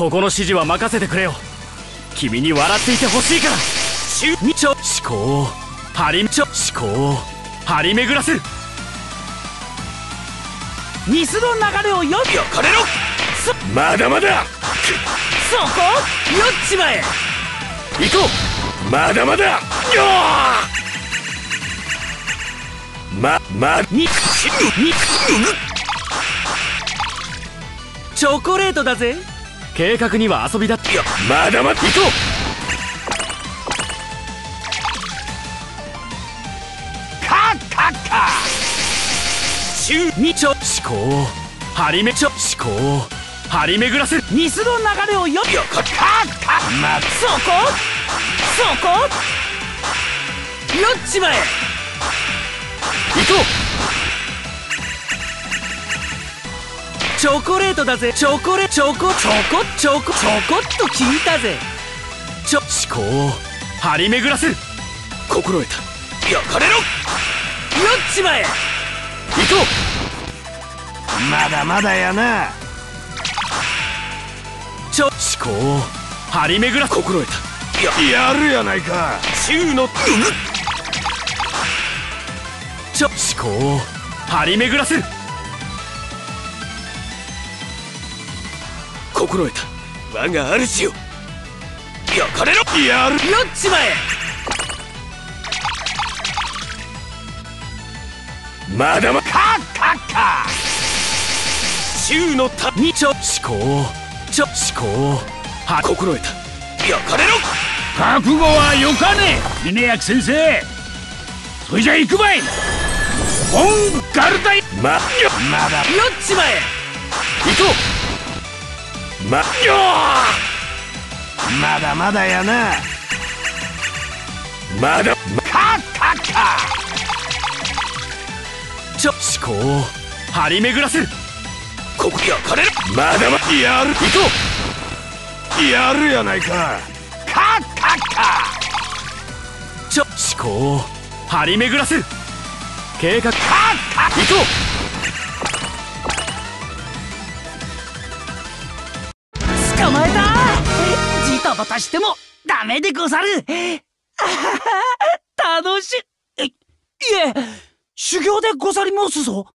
ここの指示は任せてくれよ。君に笑っていてほしいから。シュちょ思考を張りちょ思考を張り巡らせる。ミスの流れをよよかれろ！まだまだ！そこよっちまえ！行こう！まだまだ！よままににチョコレートだぜ。計画には遊びだ。ってよまだまだ！行こう中にちょ思考を張りめちょ思考を張り巡らせ。るミスの流れをよよかカッカッまそこそこよっちまえ行こう。チョコレートだぜ。チョコ。レチョコ。チョコ。チョコ。チョコ。っと聞いたぜちょ思考を張り巡らせる心得たよかれろよっちまえこう。まだまだやな。ちょ思考を張り巡ら心得たややるやないか。中のちょ思考を張り巡らせ。る心得た。我が主よ。焼かれろ。やる。よっちまえまだまカッカッカ中のたにちょ思考をちょ思考。をは心得た焼かれろ覚悟はよかね。峰役先生。それじゃ行くばい。本ガルダイ。まよまだ。よっちまえ行こう。まよまだまだやな。まだカッカッカちょ思考を張り巡らせる。ここ焼かれる。まだまだやる。行こう。やるやないか。カッカッカちょ思考を張り巡らせる。計画。カッカッ。行こう。捕まえた。ジタバタしてもダメでござる。楽しい。いえ修行でござり申すぞ。